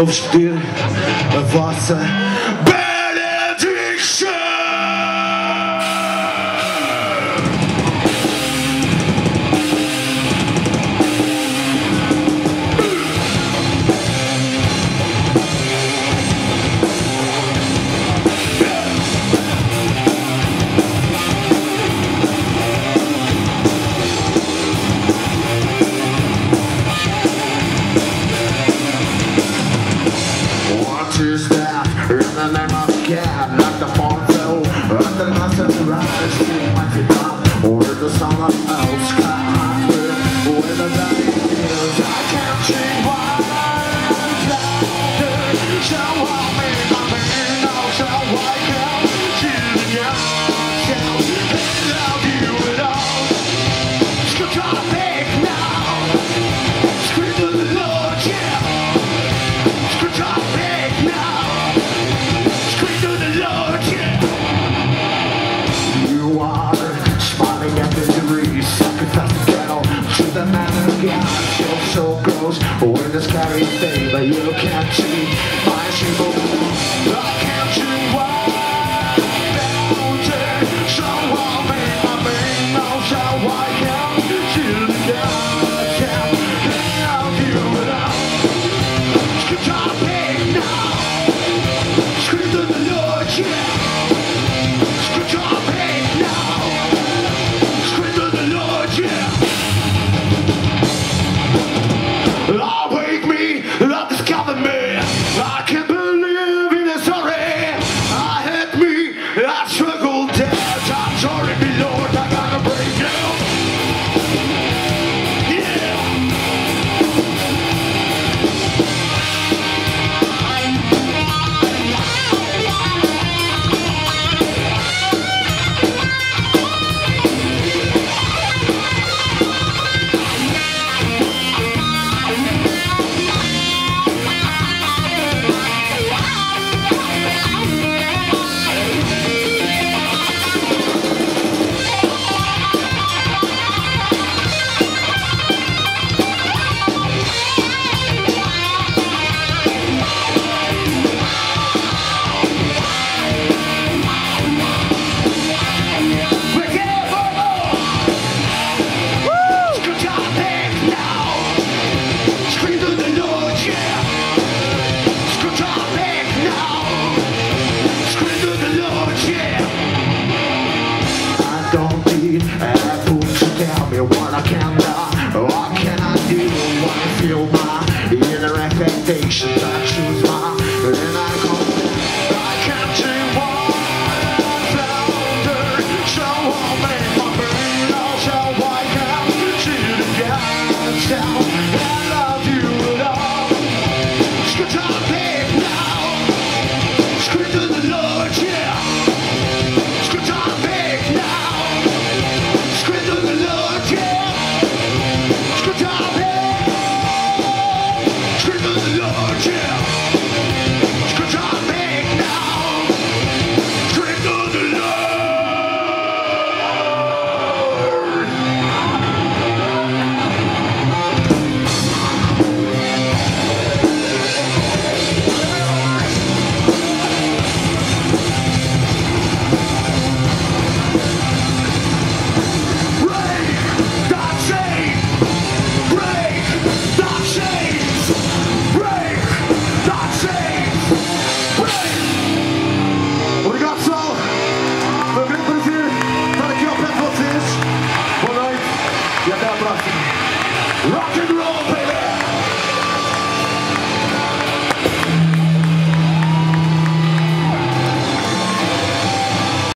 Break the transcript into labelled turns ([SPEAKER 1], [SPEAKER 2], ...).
[SPEAKER 1] vou vestir a vossa the master of the rise, and misery Sacrifice the cattle to the man of God Your soul goes. Where the scary favor you can't see. My shoes